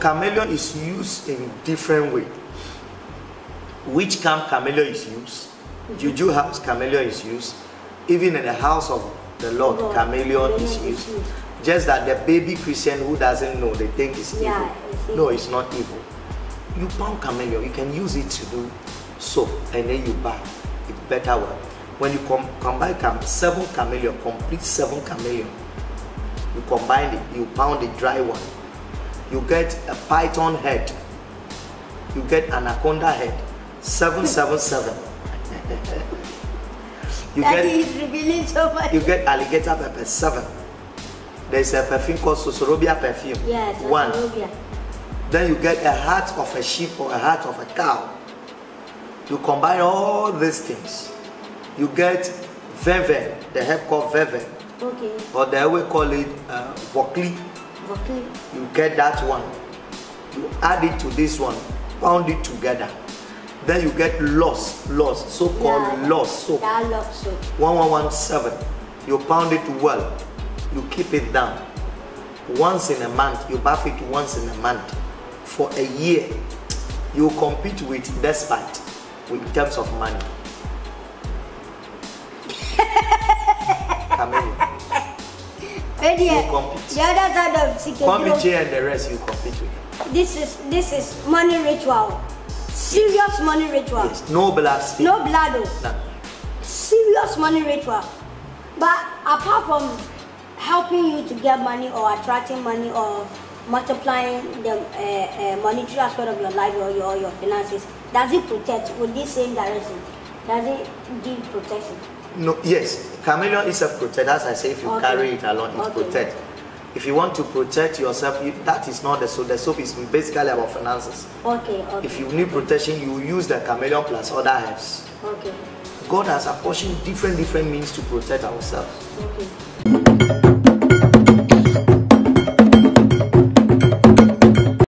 chameleon is used in different way. Which camp chameleon is used? Juju house chameleon is used. Even in the house of the Lord, Lord, chameleon is used. Just that the baby Christian who doesn't know, they think it's Yeah, evil. it's No, it's not evil. You pound chameleon, you can use it to do soap and then you buy a better one. When you com- combine cam- seven chameleon, complete seven chameleon, you combine it, you pound the dry one. You get a python head, you get anaconda head, seven seven seven. you Daddy get is revealing so much. you get alligator pepper seven. There's a perfume called Sosorobia perfume. yeah, one. Then you get a heart of a sheep or a heart of a cow. You combine all these things. You get vervain, the herb called vervain, Okay. or they will call it uh. Okay. You get that one. You add it to this one, pound it together. Then you get loss, loss, so-called Yeah, loss soap. That love soap. 1117. You pound it well. You keep it down. Once in a month, you bath it once in a month. For a year, you compete with despite in terms of money. Right here, You compete. the other side of secret. Committee and the rest you compete with. This is this is money ritual. Serious money ritual. Yes. No blood. No blood. oh. None. Serious money ritual. But apart from helping you to get money or attracting money or multiplying the uh, uh, monetary aspect of your life or your, your finances, does it protect with this same direction? Does it give protection? No, yes, chameleon is self-protect. As I say, if you Okay. carry it along, it Okay. protect. If you want to protect yourself, you, that is not the soap. The soap is basically about finances. Okay, okay. If you need protection, you use the chameleon plus other herbs. Okay, God has apportioned different different means to protect ourselves. okay.